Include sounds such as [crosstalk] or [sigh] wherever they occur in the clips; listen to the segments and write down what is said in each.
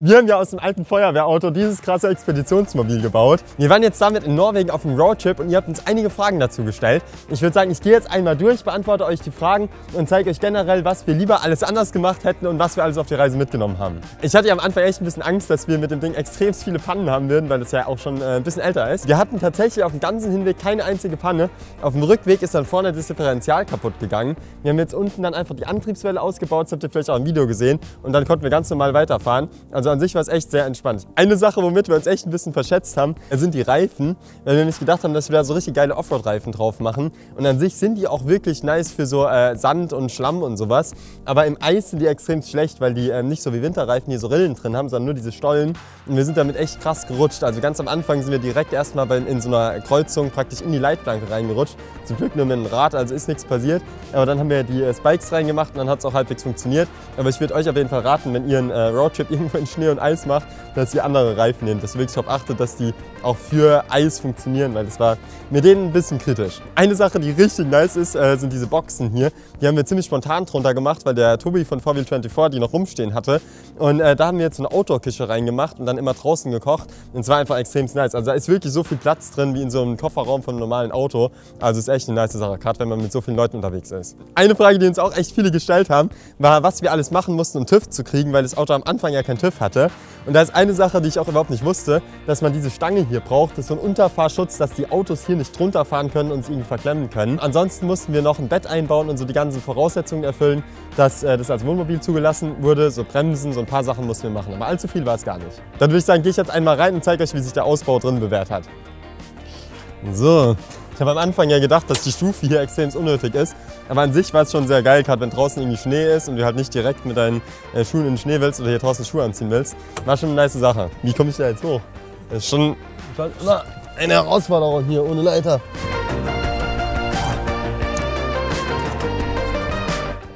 Wir haben ja aus dem alten Feuerwehrauto dieses krasse Expeditionsmobil gebaut. Wir waren jetzt damit in Norwegen auf einem Roadtrip und ihr habt uns einige Fragen dazu gestellt. Ich würde sagen, ich gehe jetzt einmal durch, beantworte euch die Fragen und zeige euch generell, was wir lieber alles anders gemacht hätten und was wir alles auf die Reise mitgenommen haben. Ich hatte ja am Anfang echt ein bisschen Angst, dass wir mit dem Ding extrem viele Pannen haben würden, weil es ja auch schon äh, ein bisschen älter ist. Wir hatten tatsächlich auf dem ganzen Hinweg keine einzige Panne. Auf dem Rückweg ist dann vorne das Differential kaputt gegangen. Wir haben jetzt unten dann einfach die Antriebswelle ausgebaut, das habt ihr vielleicht auch im Video gesehen und dann konnten wir ganz normal weiterfahren. Also also an sich war es echt sehr entspannt. Eine Sache, womit wir uns echt ein bisschen verschätzt haben, sind die Reifen. Weil wir nicht gedacht haben, dass wir da so richtig geile Offroad-Reifen drauf machen. Und an sich sind die auch wirklich nice für so äh, Sand und Schlamm und sowas. Aber im Eis sind die extrem schlecht, weil die äh, nicht so wie Winterreifen hier so Rillen drin haben, sondern nur diese Stollen. Und wir sind damit echt krass gerutscht. Also ganz am Anfang sind wir direkt erstmal in so einer Kreuzung praktisch in die Leitplanke reingerutscht. Zum Glück nur mit einem Rad, also ist nichts passiert. Aber dann haben wir die äh, Spikes reingemacht und dann hat es auch halbwegs funktioniert. Aber ich würde euch auf jeden Fall raten, wenn ihr einen äh, Roadtrip [laughs] irgendwo in Schnee und Eis macht, dass ihr andere Reifen nehmt. Dass ihr wirklich darauf achtet, dass die auch für Eis funktionieren, weil das war mit denen ein bisschen kritisch. Eine Sache, die richtig nice ist, äh, sind diese Boxen hier. Die haben wir ziemlich spontan drunter gemacht, weil der Tobi von 4Wheel24 die noch rumstehen hatte. Und äh, da haben wir jetzt eine Outdoor-Küche reingemacht und dann immer draußen gekocht. Und es war einfach extrem nice. Also da ist wirklich so viel Platz drin wie in so einem Kofferraum von einem normalen Auto. Also ist echt eine nice Sache, gerade wenn man mit so vielen Leuten unterwegs ist. Eine Frage, die uns auch echt viele gestellt haben, war, was wir alles machen mussten, um TÜV zu kriegen, weil das Auto am Anfang ja kein TÜV hatte. Und da ist eine Sache, die ich auch überhaupt nicht wusste, dass man diese Stange hier braucht. Das ist so ein Unterfahrschutz, dass die Autos hier nicht drunter fahren können und sich irgendwie verklemmen können. Ansonsten mussten wir noch ein Bett einbauen und so die ganzen Voraussetzungen erfüllen, dass äh, das als Wohnmobil zugelassen wurde. So Bremsen, so ein paar Sachen mussten wir machen. Aber allzu viel war es gar nicht. Dann würde ich sagen, gehe ich jetzt einmal rein und zeige euch, wie sich der Ausbau drin bewährt hat. So, ich habe am Anfang ja gedacht, dass die Stufe hier extrem unnötig ist. Aber an sich war es schon sehr geil, gerade wenn draußen irgendwie Schnee ist und du halt nicht direkt mit deinen äh, Schuhen in den Schnee willst oder hier draußen Schuhe anziehen willst. War schon eine nice Sache. Wie komme ich da jetzt hoch? Das ist schon, schon immer eine Herausforderung hier ohne Leiter.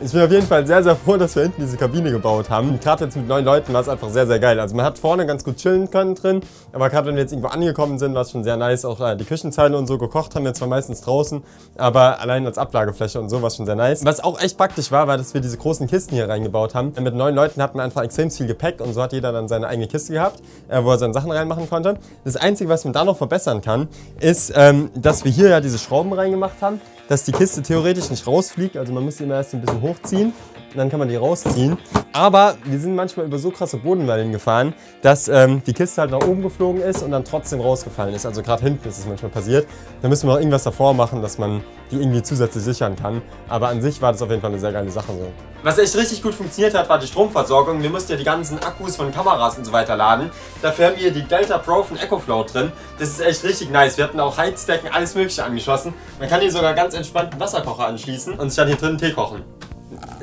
Ich bin auf jeden Fall sehr, sehr froh, dass wir hinten diese Kabine gebaut haben. Gerade jetzt mit neun Leuten war es einfach sehr, sehr geil. Also man hat vorne ganz gut chillen können drin, aber gerade wenn wir jetzt irgendwo angekommen sind, war es schon sehr nice. Auch äh, die Küchenzeile und so gekocht haben wir zwar meistens draußen, aber allein als Ablagefläche und so war es schon sehr nice. Was auch echt praktisch war, war, dass wir diese großen Kisten hier reingebaut haben. Mit neun Leuten hatten wir einfach extrem viel Gepäck und so hat jeder dann seine eigene Kiste gehabt, äh, wo er seine Sachen reinmachen konnte. Das Einzige, was man da noch verbessern kann, ist, ähm, dass wir hier ja diese Schrauben reingemacht haben dass die Kiste theoretisch nicht rausfliegt. Also man muss sie immer erst ein bisschen hochziehen dann kann man die rausziehen. Aber wir sind manchmal über so krasse Bodenwellen gefahren, dass ähm, die Kiste halt nach oben geflogen ist und dann trotzdem rausgefallen ist. Also gerade hinten ist es manchmal passiert. Da müssen wir noch irgendwas davor machen, dass man die irgendwie zusätzlich sichern kann. Aber an sich war das auf jeden Fall eine sehr geile Sache so. Was echt richtig gut funktioniert hat, war die Stromversorgung. Wir mussten ja die ganzen Akkus von Kameras und so weiter laden. Dafür haben wir die Delta Pro von EcoFlow drin. Das ist echt richtig nice. Wir hatten auch Heizdecken, alles mögliche angeschlossen. Man kann hier sogar ganz entspannt einen Wasserkocher anschließen und sich dann hier drin Tee kochen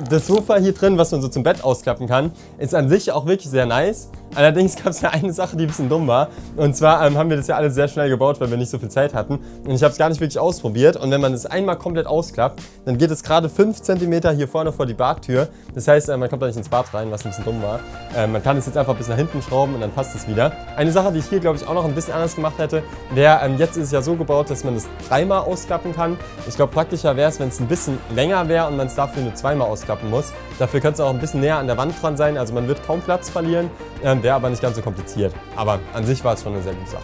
das Sofa hier drin, was man so zum Bett ausklappen kann, ist an sich auch wirklich sehr nice. Allerdings gab es ja eine Sache, die ein bisschen dumm war. Und zwar ähm, haben wir das ja alles sehr schnell gebaut, weil wir nicht so viel Zeit hatten. Und ich habe es gar nicht wirklich ausprobiert. Und wenn man es einmal komplett ausklappt, dann geht es gerade 5 cm hier vorne vor die Badtür. Das heißt, äh, man kommt da nicht ins Bad rein, was ein bisschen dumm war. Äh, man kann es jetzt einfach bis nach hinten schrauben und dann passt es wieder. Eine Sache, die ich hier, glaube ich, auch noch ein bisschen anders gemacht hätte, wäre, ähm, jetzt ist es ja so gebaut, dass man es dreimal ausklappen kann. Ich glaube, praktischer wäre es, wenn es ein bisschen länger wäre und man es dafür nur zweimal ausklappen muss. Dafür könnte es auch ein bisschen näher an der Wand dran sein. Also man wird kaum Platz verlieren. Ähm, Wäre aber nicht ganz so kompliziert. Aber an sich war es schon eine sehr gute Sache.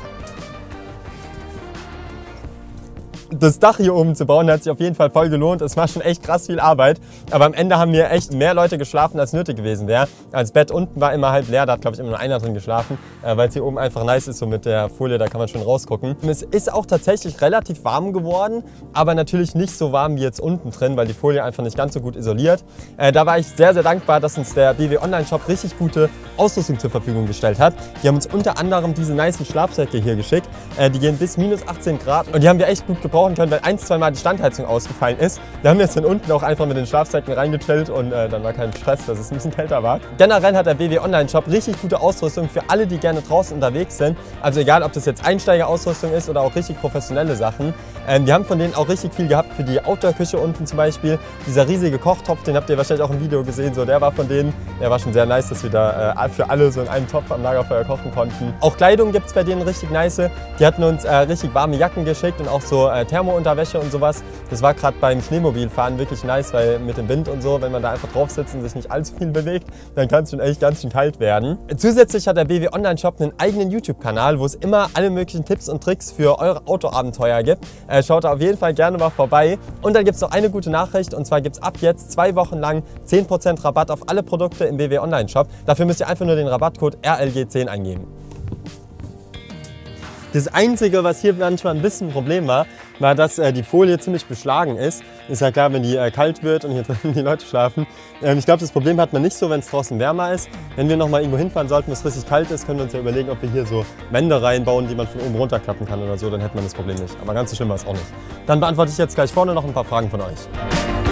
Das Dach hier oben zu bauen, hat sich auf jeden Fall voll gelohnt. Es war schon echt krass viel Arbeit. Aber am Ende haben wir echt mehr Leute geschlafen, als nötig gewesen wäre. Das Bett unten war immer halb leer, da hat glaube ich immer nur einer drin geschlafen, äh, weil es hier oben einfach nice ist, so mit der Folie, da kann man schon rausgucken. Es ist auch tatsächlich relativ warm geworden, aber natürlich nicht so warm wie jetzt unten drin, weil die Folie einfach nicht ganz so gut isoliert. Äh, da war ich sehr, sehr dankbar, dass uns der BW Online Shop richtig gute Ausrüstung zur Verfügung gestellt hat. Die haben uns unter anderem diese nice Schlafsäcke hier geschickt. Äh, die gehen bis minus 18 Grad und die haben wir echt gut gebraucht brauchen können, weil ein, zwei Mal die Standheizung ausgefallen ist. Da haben wir es dann unten auch einfach mit den Schlafsäcken reingechillt und äh, dann war kein Stress, dass es ein bisschen kälter war. Generell hat der WW Online Shop richtig gute Ausrüstung für alle, die gerne draußen unterwegs sind. Also egal, ob das jetzt Einsteigerausrüstung ist oder auch richtig professionelle Sachen. Ähm, wir haben von denen auch richtig viel gehabt für die Outdoor-Küche unten zum Beispiel. Dieser riesige Kochtopf, den habt ihr wahrscheinlich auch im Video gesehen, so der war von denen. Der war schon sehr nice, dass wir da äh, für alle so in einem Topf am Lagerfeuer kochen konnten. Auch Kleidung gibt es bei denen richtig nice. Die hatten uns äh, richtig warme Jacken geschickt und auch so äh, Thermounterwäsche und sowas. Das war gerade beim Schneemobilfahren wirklich nice, weil mit dem Wind und so, wenn man da einfach drauf sitzt und sich nicht allzu viel bewegt, dann kann es schon echt ganz schön kalt werden. Zusätzlich hat der BW Online Shop einen eigenen YouTube-Kanal, wo es immer alle möglichen Tipps und Tricks für eure Autoabenteuer gibt. Äh, schaut da auf jeden Fall gerne mal vorbei. Und dann gibt es noch eine gute Nachricht und zwar gibt es ab jetzt zwei Wochen lang 10% Rabatt auf alle Produkte im BW Online Shop. Dafür müsst ihr einfach nur den Rabattcode RLG10 eingeben. Das Einzige, was hier manchmal ein bisschen ein Problem war, war, dass äh, die Folie ziemlich beschlagen ist. Ist ja klar, wenn die äh, kalt wird und hier [laughs] drin die Leute schlafen. Ähm, ich glaube, das Problem hat man nicht so, wenn es draußen wärmer ist. Wenn wir nochmal irgendwo hinfahren sollten, wo es richtig kalt ist, können wir uns ja überlegen, ob wir hier so Wände reinbauen, die man von oben runterklappen kann oder so. Dann hätte man das Problem nicht. Aber ganz so schlimm war es auch nicht. Dann beantworte ich jetzt gleich vorne noch ein paar Fragen von euch.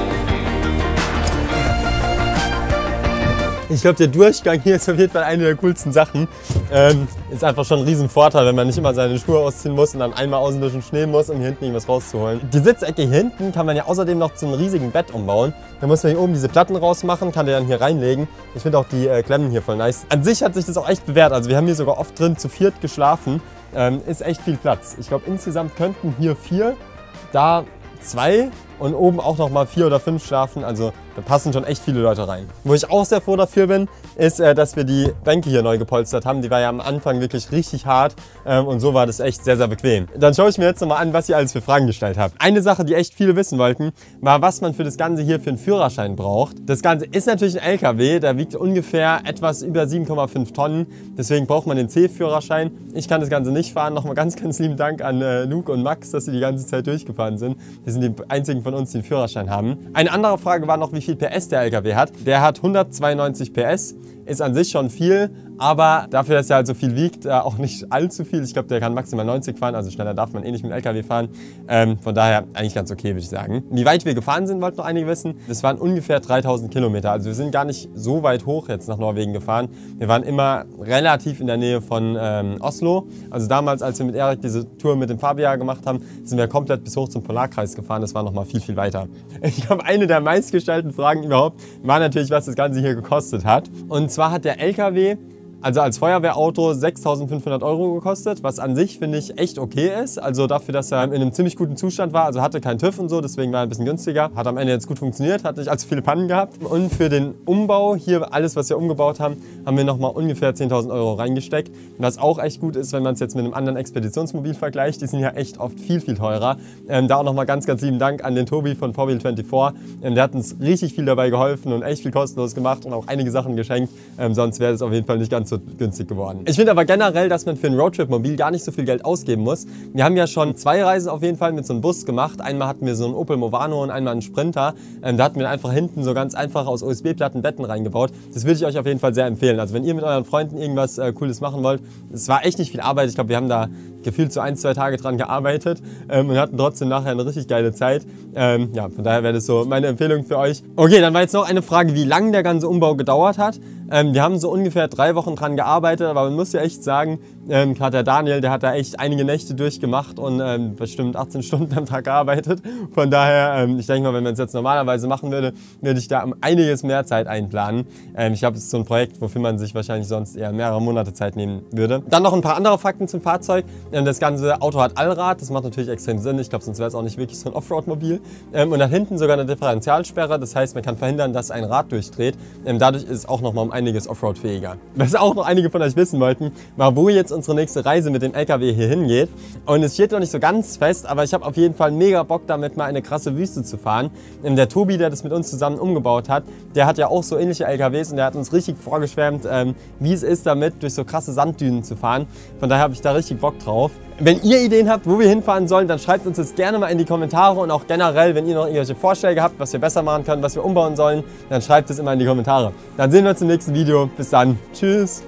Ich glaube, der Durchgang hier ist auf jeden Fall eine der coolsten Sachen. Ähm, ist einfach schon ein riesen Vorteil, wenn man nicht immer seine Schuhe ausziehen muss und dann einmal außen durch den Schnee muss, um hier hinten irgendwas rauszuholen. Die Sitzecke hier hinten kann man ja außerdem noch zu einem riesigen Bett umbauen. Da muss man hier oben diese Platten rausmachen, kann der dann hier reinlegen. Ich finde auch die äh, Klemmen hier voll nice. An sich hat sich das auch echt bewährt. Also wir haben hier sogar oft drin zu viert geschlafen. Ähm, ist echt viel Platz. Ich glaube, insgesamt könnten hier vier, da zwei und oben auch noch mal vier oder fünf schlafen. Also da passen schon echt viele Leute rein. Wo ich auch sehr froh dafür bin, ist, äh, dass wir die Bänke hier neu gepolstert haben. Die war ja am Anfang wirklich richtig hart ähm, und so war das echt sehr, sehr bequem. Dann schaue ich mir jetzt nochmal an, was ihr alles für Fragen gestellt habt. Eine Sache, die echt viele wissen wollten, war, was man für das Ganze hier für einen Führerschein braucht. Das Ganze ist natürlich ein LKW, der wiegt ungefähr etwas über 7,5 Tonnen. Deswegen braucht man den C-Führerschein. Ich kann das Ganze nicht fahren. Nochmal ganz, ganz lieben Dank an äh, Luke und Max, dass sie die ganze Zeit durchgefahren sind. Wir sind die einzigen von uns, die einen Führerschein haben. Eine andere Frage war noch, wie viel PS der LKW hat. Der hat 192 PS ist an sich schon viel, aber dafür, dass er halt so viel wiegt, äh, auch nicht allzu viel. Ich glaube, der kann maximal 90 fahren, also schneller darf man eh nicht mit dem LKW fahren. Ähm, von daher eigentlich ganz okay, würde ich sagen. Wie weit wir gefahren sind, wollten noch einige wissen. Das waren ungefähr 3000 Kilometer. Also wir sind gar nicht so weit hoch jetzt nach Norwegen gefahren. Wir waren immer relativ in der Nähe von ähm, Oslo. Also damals, als wir mit Erik diese Tour mit dem Fabia gemacht haben, sind wir komplett bis hoch zum Polarkreis gefahren. Das war noch mal viel, viel weiter. [laughs] Ich glaube, eine der meistgestellten Fragen überhaupt war natürlich, was das Ganze hier gekostet hat. Und zwar hat der LKW also als Feuerwehrauto 6.500 Euro gekostet, was an sich finde ich echt okay ist. Also dafür, dass er in einem ziemlich guten Zustand war, also hatte keinen TÜV und so, deswegen war er ein bisschen günstiger. Hat am Ende jetzt gut funktioniert, hat nicht allzu viele Pannen gehabt. Und für den Umbau, hier alles, was wir umgebaut haben, haben wir nochmal ungefähr 10.000 Euro reingesteckt. Was auch echt gut ist, wenn man es jetzt mit einem anderen Expeditionsmobil vergleicht, die sind ja echt oft viel, viel teurer. Ähm, da auch nochmal ganz, ganz lieben Dank an den Tobi von 4Wheel24. Ähm, der hat uns richtig viel dabei geholfen und echt viel kostenlos gemacht und auch einige Sachen geschenkt. Ähm, sonst wäre es auf jeden Fall nicht ganz so günstig geworden. Ich finde aber generell, dass man für ein Roadtrip-Mobil gar nicht so viel Geld ausgeben muss. Wir haben ja schon zwei Reisen auf jeden Fall mit so einem Bus gemacht. Einmal hatten wir so einen Opel Movano und einmal einen Sprinter. Ähm, da hatten wir einfach hinten so ganz einfach aus USB-Platten Betten reingebaut. Das würde ich euch auf jeden Fall sehr empfehlen. Also wenn ihr mit euren Freunden irgendwas äh, Cooles machen wollt, es war echt nicht viel Arbeit. Ich glaube, wir haben da gefühlt so ein, zwei Tage dran gearbeitet ähm, und hatten trotzdem nachher eine richtig geile Zeit. Ähm, ja, von daher wäre das so meine Empfehlung für euch. Okay, dann war jetzt noch eine Frage, wie lange der ganze Umbau gedauert hat. Ähm, wir haben so ungefähr drei Wochen dran gearbeitet, aber man muss ja echt sagen, ähm, gerade der Daniel, der hat da echt einige Nächte durchgemacht und ähm, bestimmt 18 [laughs] Stunden am Tag gearbeitet. Von daher, ähm, ich denke mal, wenn man es jetzt normalerweise machen würde, würde ich da einiges mehr Zeit einplanen. Ähm, ich glaube, es so ein Projekt, wofür man sich wahrscheinlich sonst eher mehrere Monate Zeit nehmen würde. Dann noch ein paar andere Fakten zum Fahrzeug. Ähm, das ganze Auto hat Allrad, das macht natürlich extrem Sinn. Ich glaube, sonst wäre es auch nicht wirklich so ein Offroad-Mobil. Ähm, und dann hinten sogar eine Differentialsperre, das heißt, man kann verhindern, dass ein Rad durchdreht. dadurch ist es auch noch mal um einiges Offroad-fähiger. Was auch noch einige von euch wissen wollten, war, wo jetzt unsere nächste Reise mit dem LKW hier hingeht. Und es steht noch nicht so ganz fest, aber ich habe auf jeden Fall mega Bock damit, mal eine krasse Wüste zu fahren. Ähm, der Tobi, der das mit uns zusammen umgebaut hat, der hat ja auch so ähnliche LKWs und der hat uns richtig vorgeschwärmt, ähm, wie es ist, damit durch so krasse Sanddünen zu fahren. Von daher habe ich da richtig Bock drauf. Wenn ihr Ideen habt, wo wir hinfahren sollen, dann schreibt uns das gerne mal in die Kommentare und auch generell, wenn ihr noch irgendwelche Vorschläge habt, was wir besser machen können, was wir umbauen sollen, dann schreibt es immer in die Kommentare. Dann sehen wir uns im nächsten Video. Bis dann. Tschüss.